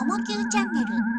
ももきゅうチャンネル